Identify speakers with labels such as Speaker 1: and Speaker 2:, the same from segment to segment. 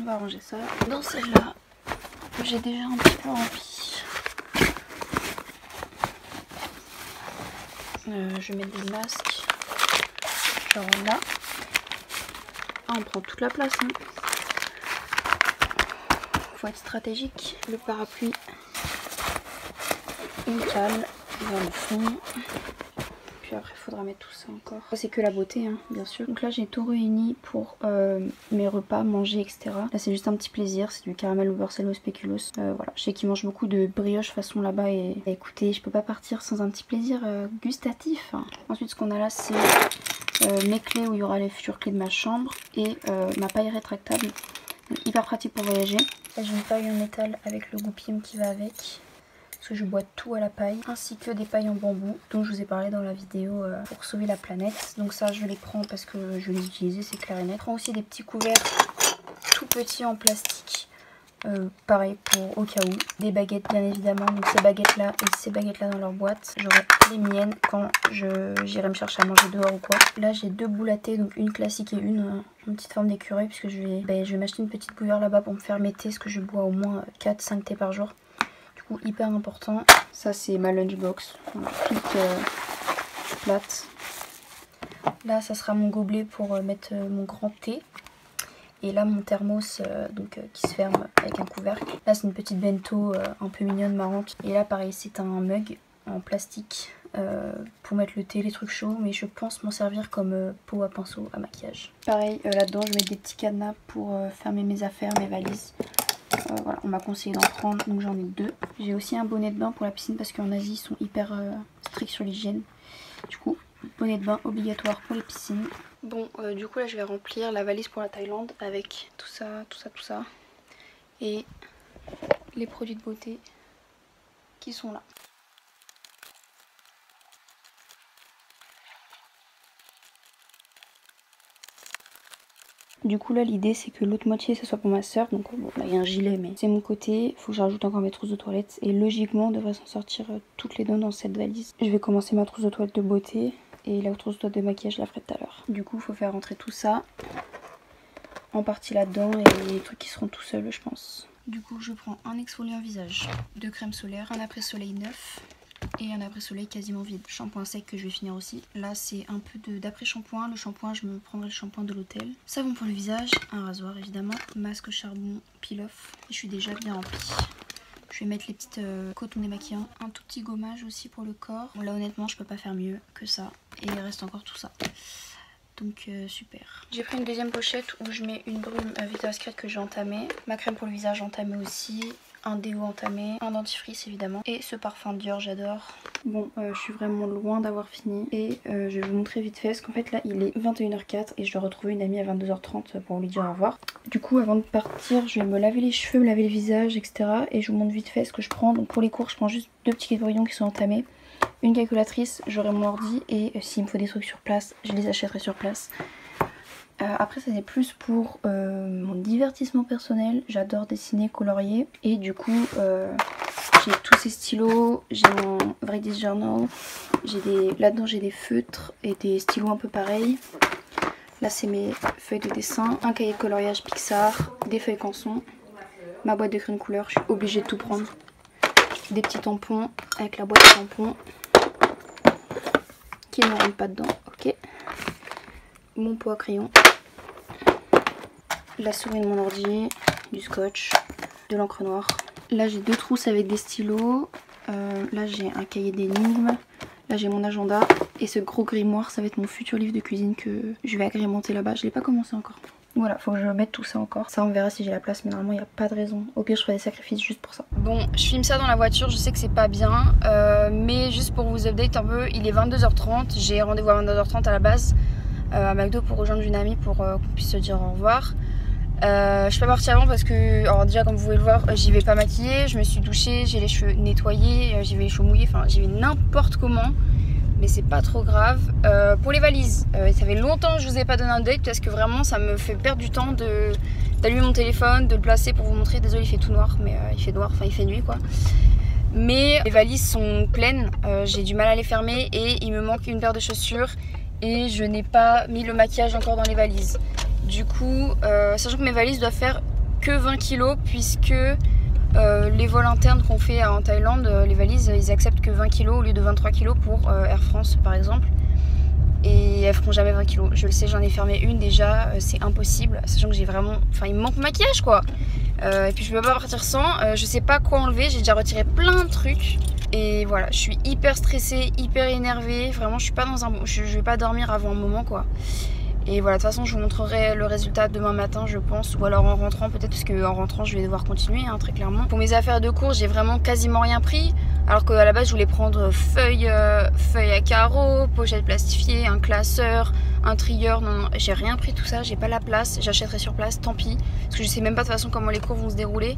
Speaker 1: On va ranger ça. Dans celle-là, j'ai déjà un petit peu rempli. Euh, je mets des masques. Genre là. Ah, on prend toute la place. Hein. Faut être stratégique. Le parapluie. Une cale vers le fond. Après, il faudra mettre tout ça encore. C'est que la beauté, hein, bien sûr. Donc là, j'ai tout réuni pour euh, mes repas, manger, etc. Là, c'est juste un petit plaisir. C'est du caramel au beurre salé spéculoos. Euh, voilà, je sais qu'ils mangent beaucoup de brioche façon là-bas. Et écoutez, je peux pas partir sans un petit plaisir euh, gustatif. Ensuite, ce qu'on a là, c'est mes clés où il y aura les futures clés de ma chambre. Et ma paille rétractable. hyper pratique pour voyager. J'ai une paille en métal avec le goupillon qui va avec je bois tout à la paille ainsi que des pailles en bambou dont je vous ai parlé dans la vidéo euh, pour sauver la planète. Donc ça je les prends parce que je vais les utiliser c'est clair et je prends aussi des petits couverts tout petits en plastique euh, pareil pour au cas où. Des baguettes bien évidemment. Donc ces baguettes là et ces baguettes là dans leur boîte j'aurai les miennes quand j'irai me chercher à manger dehors ou quoi. Là j'ai deux boules à thé donc une classique et une euh, petite forme d'écureuil puisque je vais, ben, vais m'acheter une petite bouilloire là-bas pour me faire mes thés parce que je bois au moins 4-5 thés par jour hyper important. Ça c'est ma lunchbox, toute euh, plate. Là ça sera mon gobelet pour euh, mettre euh, mon grand thé. Et là mon thermos donc, qui se ferme avec un couvercle. Là c'est une petite bento un peu mignonne, marrante. Et là pareil c'est un mug en plastique pour mettre le thé, les trucs chauds, mais je pense m'en servir comme pot à pinceau à maquillage. Pareil, là-dedans je mets des petits cadenas pour fermer mes affaires, mes valises. Euh, on m'a conseillé d'en prendre, donc j'en ai deux. J'ai aussi un bonnet de bain pour la piscine parce qu'en Asie ils sont hyper euh, stricts sur l'hygiène. Du coup, bonnet de bain obligatoire pour les piscines. Bon, euh, du coup là je vais remplir la valise pour la Thaïlande avec tout ça, tout ça, tout ça. Et les produits de beauté qui sont là. Du coup là l'idée c'est que l'autre moitié ce soit pour ma soeur. Donc bon là il y a un gilet mais c'est mon côté. Faut que je rajoute encore mes trousses de toilette. Et logiquement on devrait s'en sortir euh, toutes les deux dans cette valise. Je vais commencer ma trousse de toilette de beauté. Et la trousse de toilette de maquillage je la ferai tout à l'heure. Du coup faut faire rentrer tout ça en partie là-dedans et les trucs qui seront tout seuls je pense. Du coup je prends un exfoliant visage, deux crèmes solaires, un après soleil neuf et un après-soleil quasiment vide. Shampoing sec que je vais finir aussi. Là c'est un peu d'après-shampoing. Le shampoing je me prendrai le shampoing de l'hôtel. Savon pour le visage, un rasoir évidemment, masque charbon, peel-off. Je suis déjà bien remplie. Je vais mettre les petites euh, cotons. Un tout petit gommage aussi pour le corps. là honnêtement je peux pas faire mieux que ça. Et il reste encore tout ça. Donc euh, super. J'ai pris une deuxième pochette où je mets une brume à visage que j'ai entamée. Ma crème pour le visage entamée aussi un déo entamé, un dentifrice évidemment et ce parfum Dior j'adore. Bon euh, je suis vraiment loin d'avoir fini et euh, je vais vous montrer vite fait parce qu'en fait là il est 21h04 et je dois retrouver une amie à 22h30 pour lui dire au revoir. Du coup avant de partir je vais me laver les cheveux, me laver le visage etc et je vous montre vite fait ce que je prends. Donc pour les cours je prends juste deux petits brouillons qui sont entamés, une calculatrice, j'aurai mon ordi et euh, s'il me faut des trucs sur place je les achèterai sur place. Euh, après ça c'est plus pour euh, mon divertissement personnel, j'adore dessiner, colorier. Et du coup euh, j'ai tous ces stylos, j'ai mon Vrai Journal, des là-dedans j'ai des feutres et des stylos un peu pareils. Là c'est mes feuilles de dessin, un cahier de coloriage Pixar, des feuilles canson, ma boîte de crème couleur, je suis obligée de tout prendre. Des petits tampons avec la boîte de tampons qui ne rentre pas dedans, ok mon pot à crayon, la souris de mon ordi, du scotch, de l'encre noire. Là j'ai deux trousses avec des stylos, euh, là j'ai un cahier d'énigmes, là j'ai mon agenda et ce gros grimoire ça va être mon futur livre de cuisine que je vais agrémenter là-bas, je l'ai pas commencé encore. Voilà, faut que je mette tout ça encore. Ça, on verra si j'ai la place, mais normalement, il n'y a pas de raison. Au pire, je ferai des sacrifices juste pour ça. Bon, je filme ça dans la voiture, je sais que c'est pas bien, euh, mais juste pour vous update un peu, il est 22h30. J'ai rendez-vous à 22h30 à la base. Euh, à McDo pour rejoindre une amie pour euh, qu'on puisse se dire au revoir. Euh, je suis pas partie avant parce que, alors déjà comme vous pouvez le voir, j'y vais pas maquillée, je me suis douchée, j'ai les cheveux nettoyés, j'y vais les cheveux mouillés, enfin j'y vais n'importe comment, mais c'est pas trop grave. pour les valises, ça fait longtemps que je vous ai pas donné un date parce que vraiment ça me fait perdre du temps d'allumer mon téléphone, de le placer pour vous montrer. Désolé, il fait tout noir, mais il fait noir, enfin il fait nuit quoi. Mais les valises sont pleines, j'ai du mal à les fermer et il me manque une paire de chaussures et je n'ai pas mis le maquillage encore dans les valises. Du coup, euh, sachant que mes valises doivent faire que 20 kilos puisque euh, les vols internes qu'on fait en Thaïlande, euh, les valises, ils acceptent que 20 kilos au lieu de 23 kilos pour Air France par exemple. Et elles feront jamais 20 kilos. Je le sais, j'en ai fermé une déjà, c'est impossible, sachant que j'ai vraiment. Enfin, il me manque maquillage quoi. et puis je peux pas partir sans. je sais pas quoi enlever, j'ai déjà retiré plein de trucs. Et voilà, je suis hyper stressée, hyper énervée. Vraiment, je suis pas dans un. Je, vais pas dormir avant un moment quoi. Et voilà, de toute façon, je vous montrerai le résultat demain matin, je pense, ou alors en rentrant, peut-être, parce qu'en rentrant, je vais devoir continuer, hein, très clairement. Pour mes affaires de cours, j'ai vraiment quasiment rien pris, alors qu'à la base, je voulais prendre feuilles, euh, feuilles à carreaux, pochette plastifiée, un classeur, un trieur. Non, non, j'ai rien pris tout ça, j'ai pas la place, j'achèterai sur place, tant pis, parce que je sais même pas de toute façon comment les cours vont se dérouler.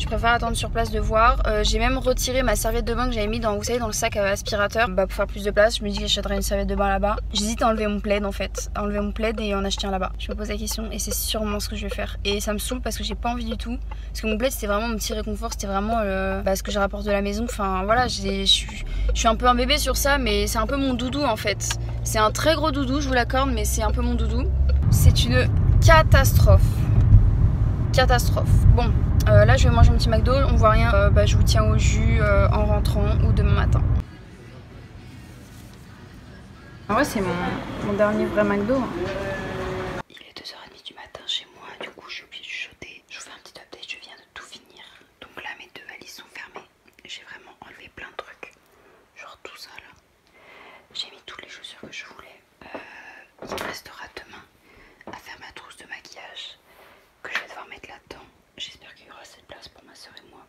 Speaker 1: Je préfère attendre sur place de voir. Euh, j'ai même retiré ma serviette de bain que j'avais mis dans, vous savez, dans le sac aspirateur bah, pour faire plus de place. Je me dis que j'achèterai une serviette de bain là-bas. J'hésite à enlever mon plaid en fait, à enlever mon plaid et en acheter un là-bas. Je me pose la question et c'est sûrement ce que je vais faire. Et ça me saoule parce que j'ai pas envie du tout. Parce que mon plaid c'était vraiment mon petit réconfort, c'était vraiment euh, bah, ce que je rapporte de la maison. Enfin voilà, je suis un peu un bébé sur ça, mais c'est un peu mon doudou en fait. C'est un très gros doudou, je vous l'accorde, mais c'est un peu mon doudou. C'est une catastrophe. Catastrophe. Bon, euh, là, je vais manger un petit McDo, on voit rien. Euh, bah, je vous tiens au jus euh, en rentrant ou demain matin. En vrai, c'est mon, dernier vrai McDo. Il est 2h30 du matin chez moi, du coup, je suis obligée de. Je vous fais un petit update, je viens de tout finir. Donc là, mes deux valises sont fermées. J'ai vraiment enlevé plein de trucs. Genre tout ça là. J'ai mis toutes les chaussures que je voulais. il me restera demain à faire ma trousse de maquillage que je vais devoir mettre là-dedans. J'espère qu'il y aura cette place pour ma soeur et moi